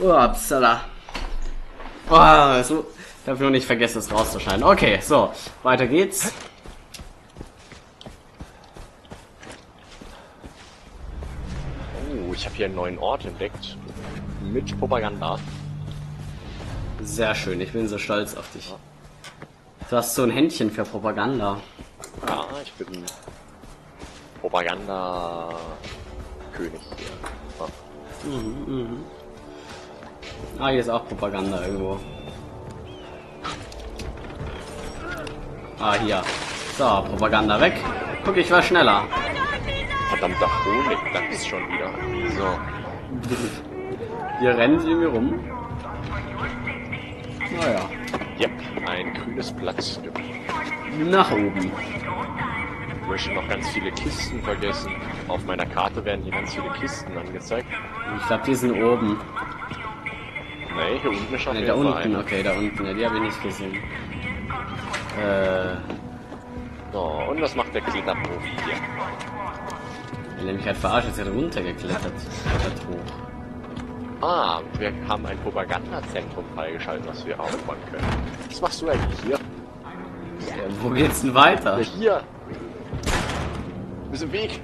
Upsala. Oh, so. Ich darf nur nicht vergessen, es rauszuschneiden. Okay, so. Weiter geht's. Oh, ich habe hier einen neuen Ort entdeckt. Mit Propaganda. Sehr schön, ich bin so stolz auf dich. Du hast so ein Händchen für Propaganda. Ja, ich bin Propaganda-König hier. Ja. Mhm, mhm. Ah, hier ist auch Propaganda irgendwo. Ah, hier. So, Propaganda weg. Guck, ich war schneller. Verdammter Honig, das ist schon wieder. So. Hier rennen sie irgendwie rum. Naja. Yep, ein grünes Blatt. Nach oben. Ich möchte noch ganz viele Kisten vergessen. Auf meiner Karte werden hier ganz viele Kisten angezeigt. Ich glaube, die sind oben. Nee, hier unten ist auf Ne, jeden da unten, eine. okay, da unten. Ja, die habe ich nicht gesehen. Äh, So, und was macht der Kletterprofi hier? er mich halt verarscht, ist er runtergeklettert. Klettert hoch. Ah, wir haben ein Propagandazentrum freigeschaltet, was wir aufbauen können. Was machst du eigentlich hier? Ja, wo geht's denn weiter? Ja, hier! Du bist im Weg!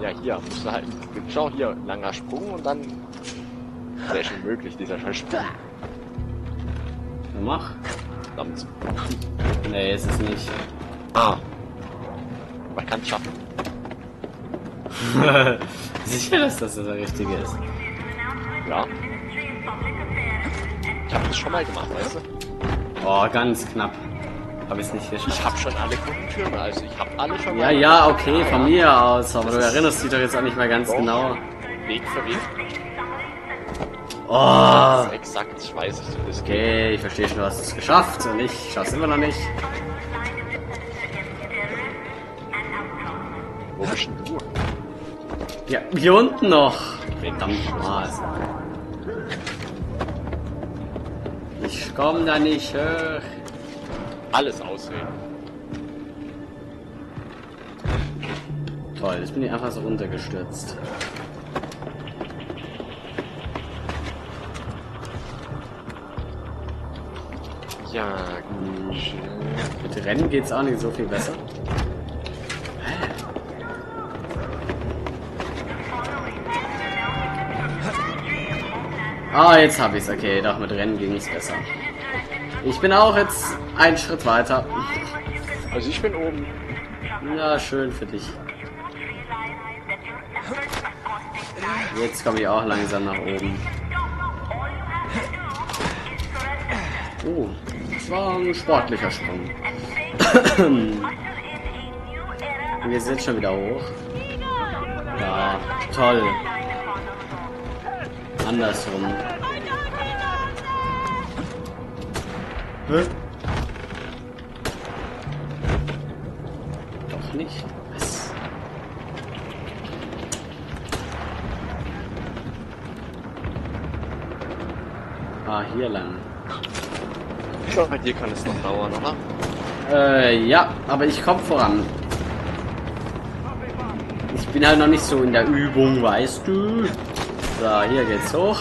Ja, hier, musst du halt. Schau hier, langer Sprung und dann. Sehr schön möglich, dieser scheiß Sprung. Ja, mach. Verdammt. Nee, ist es nicht. Ah. Man kann es schaffen. Sicher, dass das der richtige ist. Ja. Ich habe das schon mal gemacht, weißt du? Oh, ganz knapp. Habe ich es nicht geschafft. Ich habe schon alle Grundtürme, also ich habe alle schon Ja, mal ja, gemacht. okay, von mir aus, aber du erinnerst dich doch jetzt auch nicht mehr ganz Doch. genau. Weg für Weg. Oh, exakt, ich weiß geht. okay, ich verstehe schon, du hast es geschafft und ich schaff's immer noch nicht. Wo bist denn du? Ja, hier unten noch. Verdammt nochmal. Ich komm da nicht hoch. Alles ausreden. Toll, jetzt bin ich einfach so runtergestürzt. Ja, gut. Mit Rennen geht's auch nicht so viel besser. Ah, jetzt hab ich's. Okay, doch mit Rennen ging's besser. Ich bin auch jetzt einen Schritt weiter. Also ich bin oben. Ja, schön für dich. Jetzt komme ich auch langsam nach oben. Oh, war ein sportlicher Sprung. Wir sind schon wieder hoch. Ja, toll. Andersrum. Hä? Doch nicht. Was? Ah, hier lang. Glaube, bei dir kann es noch dauern, oder? Äh, ja, aber ich komme voran. Ich bin halt noch nicht so in der Übung, weißt du. So, hier geht's hoch.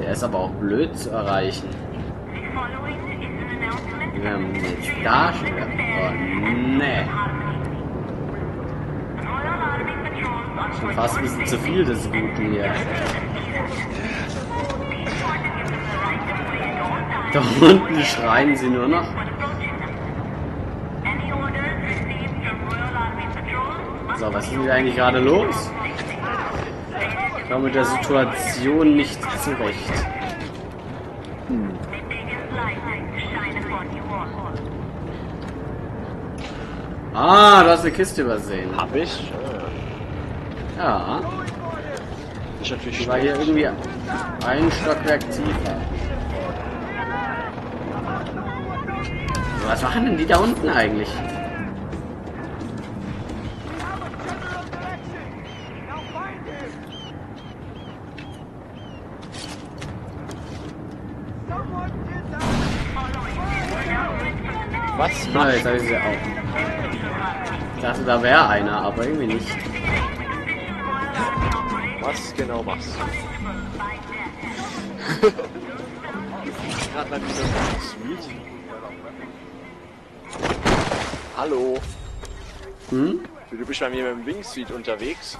Der ist aber auch blöd zu erreichen. Wir haben jetzt da schon. Oh, nee. Schon fast ein bisschen zu viel des Guten hier. Da unten schreien sie nur noch. So, was ist denn hier eigentlich gerade los? Ich komme mit der Situation nicht zurecht. Ah, du hast eine Kiste übersehen. Hab ich. Äh, Ja, ist natürlich die war hier irgendwie ein Stockwerk tiefer. Was machen denn die da unten eigentlich? Was? Ah, jetzt habe ich sie auch. dachte, da wäre einer, aber irgendwie nicht. Was genau machst du? Gerade mal wieder Suite. Hallo, Hm? du bist bei mir mit dem Wingsuite unterwegs.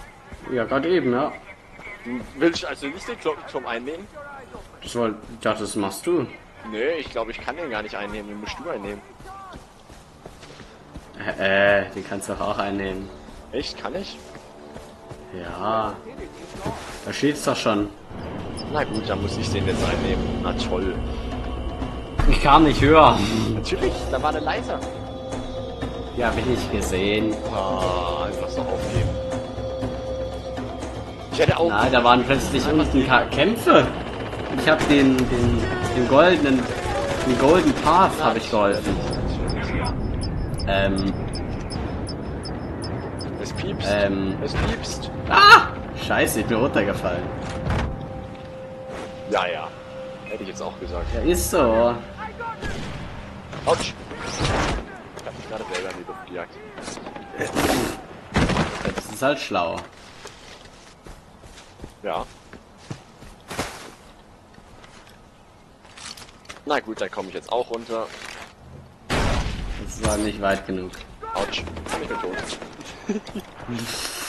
Ja, gerade eben, ja. Du willst also nicht den Glockenturm einnehmen? Das war, dachte, das machst du. Nee, ich glaube, ich kann den gar nicht einnehmen. Den musst du einnehmen. Äh, den kannst du auch einnehmen. Echt? Kann ich? Ja. Da steht's doch schon. Na gut, dann muss ich den jetzt einnehmen. Na toll. Ich kam nicht höher. Natürlich, da war eine Leiter. Ja, bin ich gesehen. Ah, einfach so aufgeben. Ich hätte auch. Na, da waren plötzlich unten Kämpfe. Ich habe den, den, den goldenen, den Golden Path habe ich geholfen. Ähm, Es piepst. ähm, Es piepst. ah! Scheiße, ich bin runtergefallen. Ja, ja. Hätte ich jetzt auch gesagt. Ja, ist so. Autsch. Ich hab mich gerade selber in die Luft gejagt. Das ist halt schlau. Ja. Na gut, dann komme ich jetzt auch runter. Das war nicht weit genug. Autsch. Ich bin tot.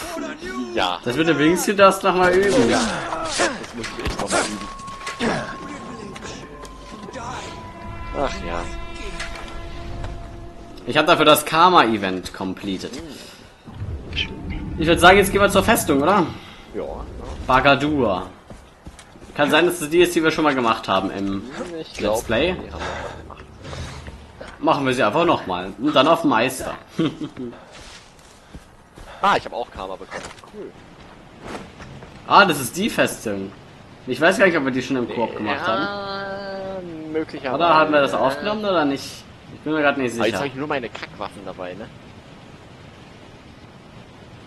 ja, Das wird übrigens du das nochmal üben. das muss ich echt nochmal üben. Ach ja. Ich habe dafür das Karma-Event completed. Ich würde sagen, jetzt gehen wir zur Festung, oder? Ja. Bagadur. Kann sein, dass das die ist, die wir schon mal gemacht haben im Ich Let's Play. wir. Machen wir sie einfach nochmal. Und dann auf Meister. Ah, ich habe auch Karma bekommen. Cool. ah, das ist die Festung. Ich weiß gar nicht, ob wir die schon im Koop gemacht haben. ja, möglicherweise. Oder haben wir das aufgenommen oder nicht? Ich bin mir gerade nicht Aber jetzt sicher. habe ich nur meine Kackwaffen dabei, ne?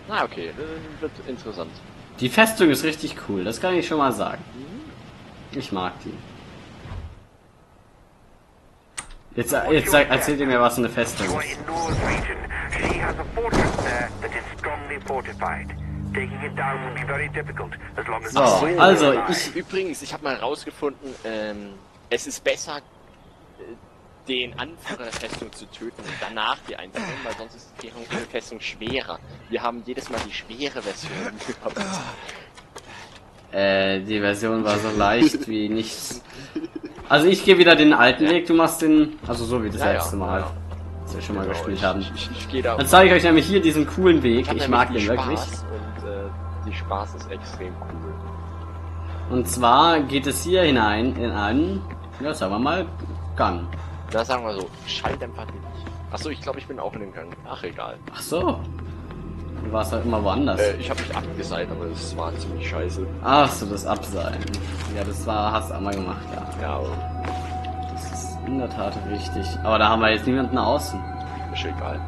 Na okay, äh, wird interessant. Die Festung ist richtig cool, das kann ich schon mal sagen. Ich mag die. Jetzt, jetzt sag- erzählt ihr mir, was eine Festung ist. So, also ich, Übrigens, ich habe mal herausgefunden, ähm, es ist besser, äh, den Anführer der Festung zu töten und danach die einzunehmen, weil sonst ist die Festung schwerer. Wir haben jedes Mal die schwere Version gehabt. äh, die Version war so leicht wie nichts. Also ich gehe wieder den alten Weg, du machst den, also so wie das Ja, letzte ja, Mal, ja. Das wir schon mal Genau, gespielt ich, haben. Ich, ich, ich da. Dann zeige ich euch nämlich hier diesen coolen Weg. Ich mag den wirklich. Und äh, die Spaß ist extrem cool. Und zwar geht es hier hinein in einen, ja sagen wir mal, Gang. Da sagen wir so, Schalldämpfer nicht. Achso, ich glaube, ich bin auch in dem Gang. Ach, egal. Ach so. Du warst halt immer woanders. Äh, ich habe mich abgeseilt, aber das war ziemlich scheiße. Ach so, das Abseilen. Ja, das war, hast du einmal gemacht, ja. Ja, aber in der Tat richtig. Aber da haben wir jetzt niemanden außen. ist egal.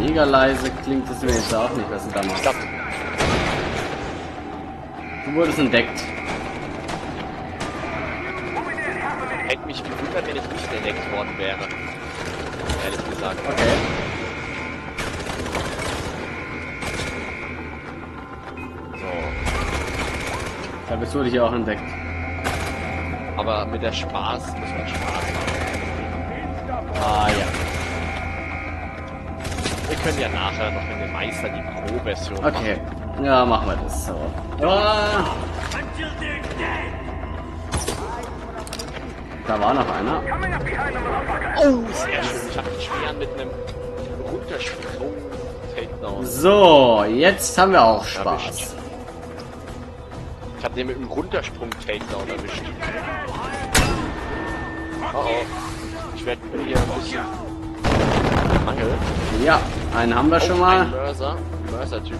Mega leise klingt es mir jetzt auch nicht, was du da machst. glaube, Du wurdest entdeckt. hätte mich gewundert, wenn ich nicht entdeckt worden wäre. Ehrlich gesagt. Okay. So. Da bist du dich auch entdeckt. Aber mit der Spaß muss man Spaß haben. Ah ja. Wir können ja nachher noch in den Meister die Pro-Version Okay. Ja, machen wir das so. Ja. Da war noch einer. Machen. Oh, sehr schön. Ich habe den schweren mit einem Runtersprung Takedown. So, jetzt haben wir auch Spaß. Habe den mit einem Runtersprung Takedown erwischt. Oh oh. Ich werde hier ein bisschen Mangel. Ja, einen haben wir schon Oh, Ein mal. Mörser. Mörser-Typi.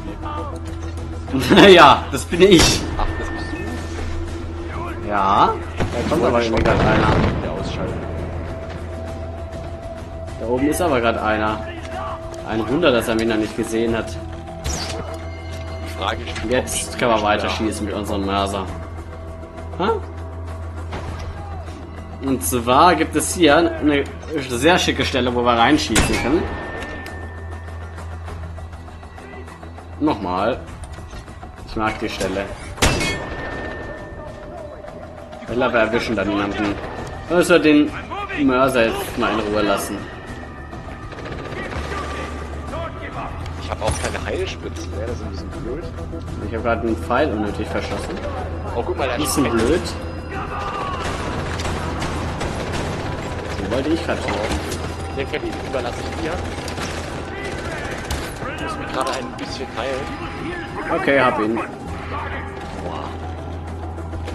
ja, das bin ich. Ach, das bist du? Ja, da kommt aber irgendwie gerade einer. Der ausschalten. Da oben ist aber gerade einer. Ein Wunder, dass er mich noch nicht gesehen hat. Frage wie Jetzt wir ich weiter schießen mit unserem Mörser. Ha? Und zwar gibt es hier eine sehr schicke Stelle, wo wir reinschießen können. Nochmal. Ich mag die Stelle. Ich glaube, wir erwischen da niemanden. Also den Mörser jetzt mal in Ruhe lassen. Heilspritzen mehr, das ist ein bisschen blöd. Ich habe gerade einen Pfeil unnötig verschossen. Oh, guck mal, da Ein bisschen springt. blöd. Den wollte ich gerade schauen. Den Kredit überlasse ich dir. Ich muss mich gerade ein bisschen heilen. Okay, hab ihn.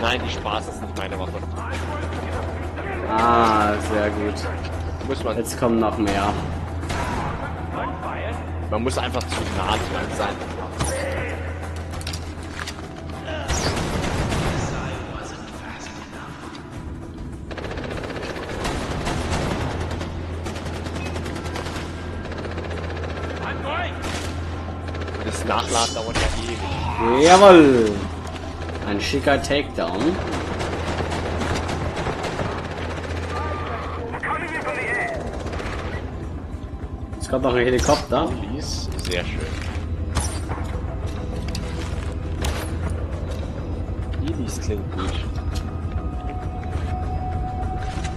Nein, die Spaß ist nicht meine Waffe. Ah, sehr gut. Muss man, Jetzt kommen noch mehr. Man muss einfach zu nah dran sein. Das Nachladen dauert ja ewig. Jawoll! Ein schicker Takedown. Kommt noch ein Helikopter. Lies, sehr schön. Ilis klingt gut.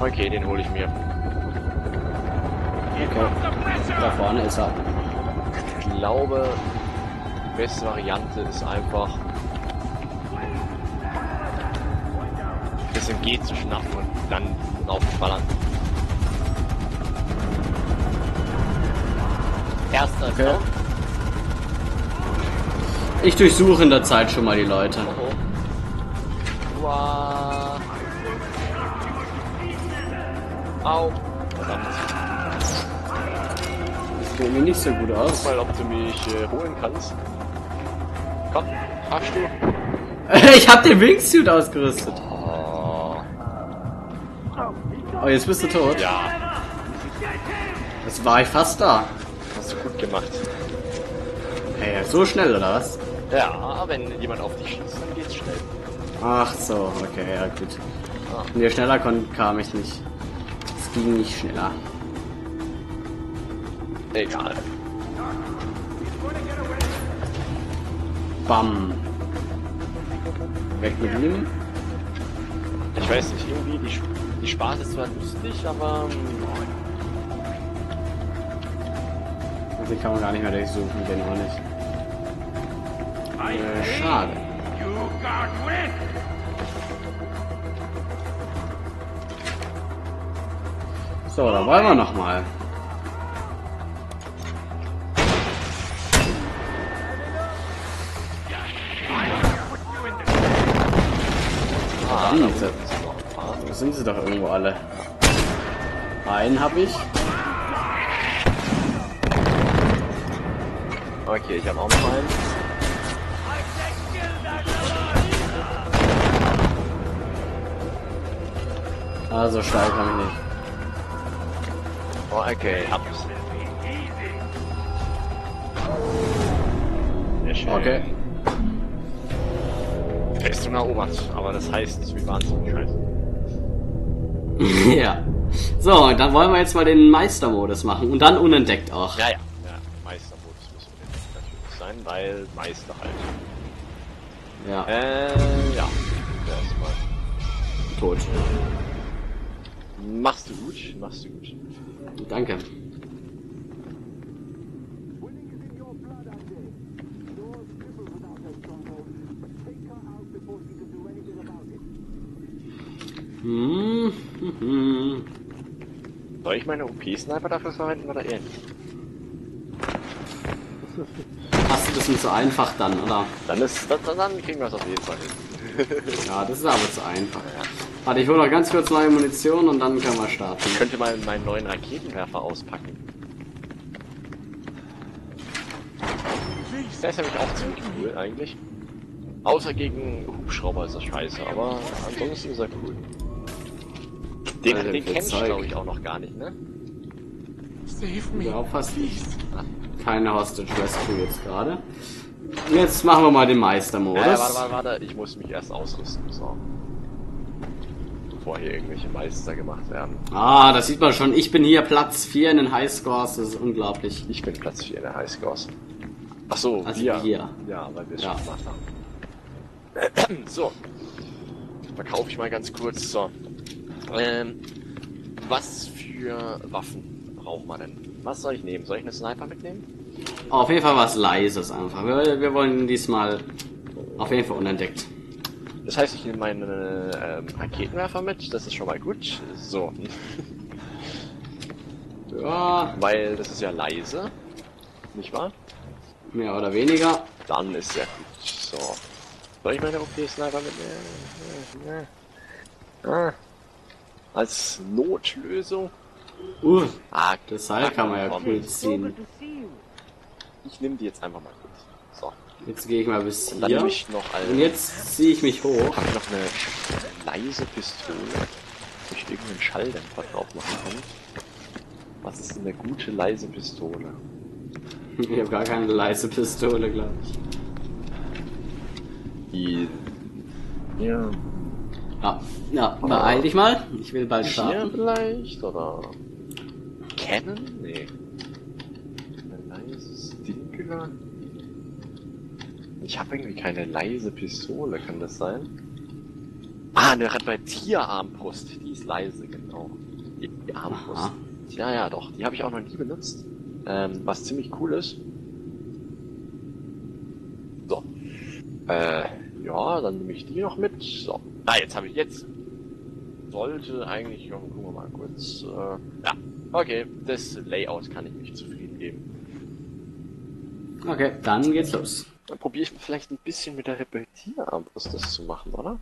Okay, den hole ich mir. Okay. Da vorne ist er. Ich glaube, die beste Variante ist einfach das MG zu schnappen und dann draufballern. Erster Okay. Ich durchsuche in der Zeit schon mal die Leute. Oh oh. Uah. Au. Verdammt. Sieht mir nicht so gut Guck aus. mal, ob du mich äh, holen kannst. Komm, hast du? ich hab den Wingsuit ausgerüstet. Oh. Oh, jetzt bist du tot. Ja, Das war ich fast da. Du gut gemacht. Hey, so schnell oder was? Ja, wenn jemand auf dich schießt, dann geht's schnell. Ach so, okay, ja gut. Ah. Nee, schneller kon kam ich nicht. Es ging nicht schneller. Egal. Bam. Weg mit ihm. Ich weiß nicht, irgendwie, die, die Spaß ist zwar lustig, aber ähm, Den kann man gar nicht mehr durchsuchen, den auch nicht. Äh, schade. So, dann wollen wir noch mal. ah, da sind sie doch irgendwo alle? Einen habe ich. Okay, ich habe auch noch einen. Also steil kann ich nicht. Oh, okay, hab's. Sehr schön. Okay. Festung erobert, aber das heißt, wir waren ziemlich scheiße. ja. So, dann wollen wir jetzt mal den Meistermodus machen und dann unentdeckt auch. Ja, ja. Sein, weil Meister halt. Ja, Äh, ja. Erstmal. tot. Machst du gut, machst du gut. Danke. Hm. Soll ich meine OP-Sniper dafür verwenden oder eher nicht? Hast du das nicht so einfach dann, oder? Dann ist, dann, dann- kriegen wir es auf jeden Fall hin. Ja, das ist aber zu einfach. Warte, ich hole noch ganz kurz neue Munition und dann können wir starten. Ich könnte mal meinen neuen Raketenwerfer auspacken. Der ist nämlich auch ziemlich cool eigentlich. Außer gegen Hubschrauber ist das scheiße, aber ansonsten ist er cool. Den, Alter, den kennst du glaube ich auch noch gar nicht, ne? Ja, fast nicht. Keine Hostage Rescue jetzt gerade. Jetzt machen wir mal den Meistermodus. Äh, warte, warte, warte, ich muss mich erst ausrüsten. So. bevor hier irgendwelche Meister gemacht werden. Ah, das sieht man schon. Ich bin hier Platz 4 in den Highscores. Das ist unglaublich. Ich bin Platz 4 in der Highscores. Ach so, Also wir. wir. Ja, weil wir es Ja. schon gemacht haben. so. Verkaufe ich mal ganz kurz. So. Ähm, was für Waffen braucht man denn? Was soll ich nehmen? Soll ich eine Sniper mitnehmen? Auf jeden Fall was Leises einfach. Wir, wir wollen diesmal auf jeden Fall unentdeckt. Das heißt, ich nehme meinen ähm, Raketenwerfer mit. Das ist schon mal gut. So. Ja, Weil das ist ja leise. Nicht wahr? mehr oder weniger. Dann ist sehr gut. So. Soll ich meine OP-Sniper mitnehmen? Ah. Als Notlösung? Uh, Ah, das Seil kann man ja cool ziehen. Ich nehme die jetzt einfach mal kurz. So. Jetzt gehe ich mal bis Und hier. nehme ich noch Und jetzt ziehe ich mich hoch. hab ich noch eine leise Pistole, wo ich irgendeinen Schalldämpfer drauf machen kann. Was ist eine gute leise Pistole? Ich habe gar keine leise Pistole, glaube ich. Die. Ja. Ja, ja, beeil dich mal. Ich will bald Hier starten. vielleicht? Oder. Canon? Nee. Ein leises Stinkler? Ich habe irgendwie keine leise Pistole, kann das sein? Ah, eine bei Tierarmbrust. Die ist leise, genau. Die, die Armbrust. Aha. Ja, ja, doch. Die habe ich auch noch nie benutzt. Ähm, was ziemlich cool ist. So. Äh, ja, dann nehme ich die noch mit. So. Ah, jetzt habe ich jetzt. Sollte eigentlich, gucken wir mal kurz. Äh, ja, okay. Das Layout kann ich mich zufrieden geben. Okay, dann geht's los. Dann probiere ich vielleicht ein bisschen mit der Repetierarmbrust das zu machen, oder?